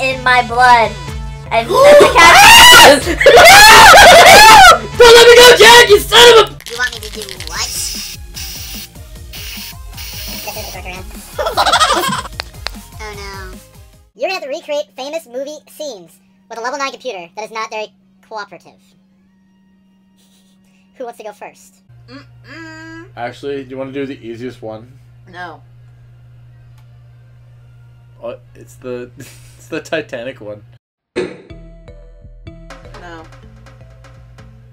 in my blood. And then the cat. Don't let me go, Jack! You son of a. You want me to do what? oh no. You're gonna have to recreate famous movie scenes with a level 9 computer that is not very cooperative. Who wants to go first? Mm-mm. Actually, do you want to do the easiest one? No. Oh, it's the it's the Titanic one. No.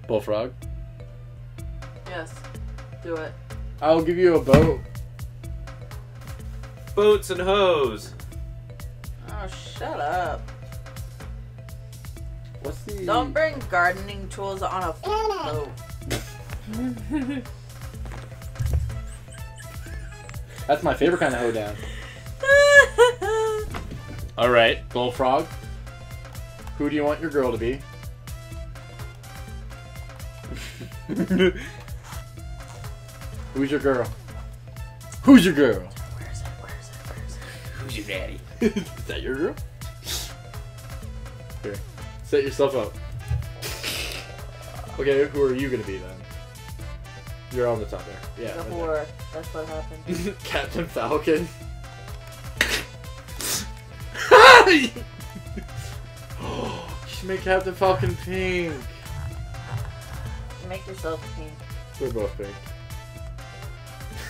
Bullfrog. Yes. Do it. I'll give you a boat. Boats and hoes. Oh, shut up. What's the? Don't bring gardening tools on a boat. That's my favorite kind of hoedown. All right, Bullfrog. Who do you want your girl to be? Who's your girl? Who's your girl? Where's it? Where's it? Where's it? Who's your daddy? Is that your girl? Here, set yourself up. Okay, who are you gonna be then? You're on the top there. Yeah. The right whore. That's what happened. Captain Falcon. you should make Captain Falcon pink. Make yourself pink. We're both pink.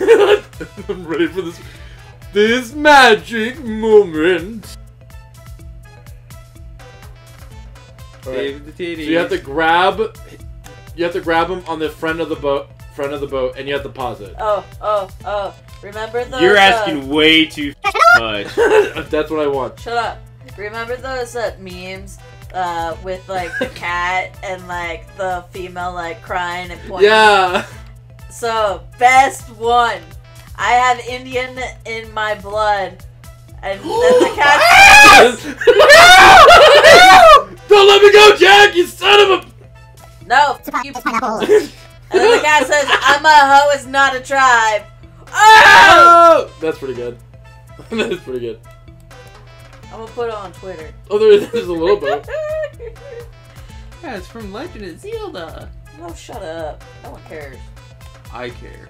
I'm ready for this. This magic moment. Alright. Save the titties. So you have to grab, you have to grab him on the front of the boat, front of the boat, and you have to pause it. Oh, oh, oh. Remember those. You're uh, asking way too much. That's what I want. Shut up. Remember those uh, memes uh, with like the cat and like the female like crying and pointing? Yeah. So, best one. I have Indian in my blood. And then the cat says, Don't let me go, Jack! You son of a. No, you. pineapple. And then the cat says, I'm a hoe, it's not a tribe. Oh! Oh! That's pretty good. That's pretty good. I'm gonna put it on Twitter. Oh, there, there's a little boat. yeah, it's from Legend of Zelda. no, shut up. No one cares. I care.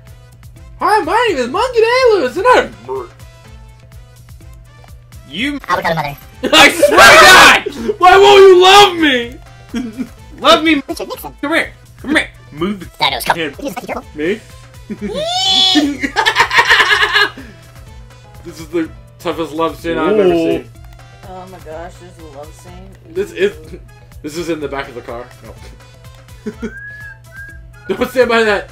Hi, my name is Monkey Lewis, and I'm. You. Avocado mother. I swear to God! Why won't you love me? Love me. Richard Nixon. Come here. Come here. Move the Dinos, come. Here. You just have to be careful. Me? this is the toughest love scene I've ever seen. Oh my gosh, there's a love scene. This is this is in the back of the car. No. Don't stand by that.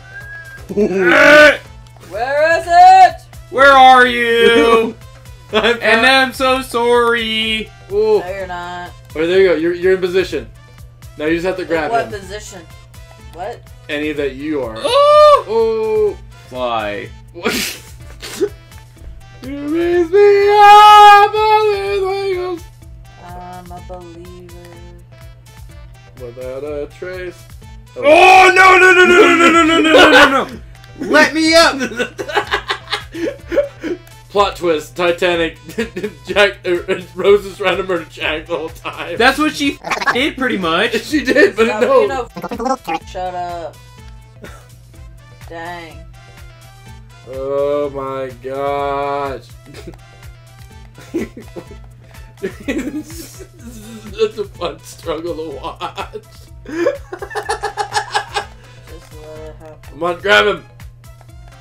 Where is it? Where are you? I'm and I'm so sorry. Ooh. No, you're not. Oh, there you go. You're you're in position. Now you just have to grab what him. position? What? Any that you are. Oh! Oh. Fly. What? without a trace. Oh no no no no no no no no no no no! Let me up. Plot twist: Titanic. Jack uh, Rose is trying to murder Jack the whole time. That's what she did pretty much. she did, but Stop, no. you know, Like a little carrot. shut up. Dang. Oh my gosh. This is such a fun struggle to watch. Just let it happen. Come on, grab him.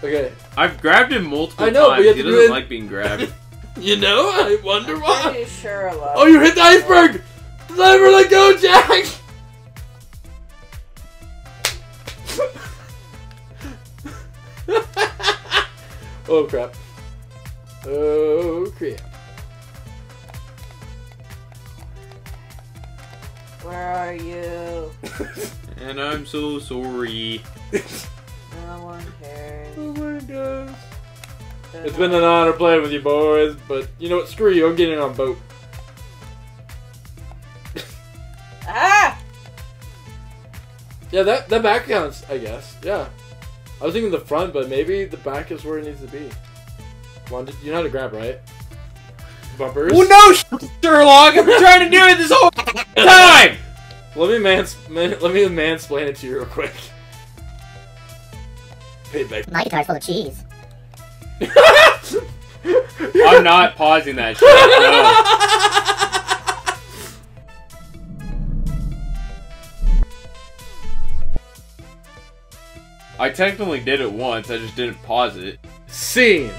Okay. I've grabbed him multiple I know, but times. you have he to do doesn't it- like being grabbed. You know, I wonder I'm why. pretty sure a lot. Oh, you hit the iceberg! Never let go, Jack! oh crap. Oh crap. Where are you? and I'm so sorry. No one cares. oh my gosh. They're It's been an honor playing with you boys, but you know what? Screw you, I'm getting on boat. Ah! Yeah, that, that back counts, I guess. Yeah. I was thinking the front, but maybe the back is where it needs to be. Come on, you know how to grab, right? Bumpers. Well, no, Sherlock. I've been trying to do it this whole time. Let me mans man, let me mansplain it to you real quick. Payback. My guitar's full of cheese. I'm not pausing that shit. No. I technically did it once. I just didn't pause it. Scene.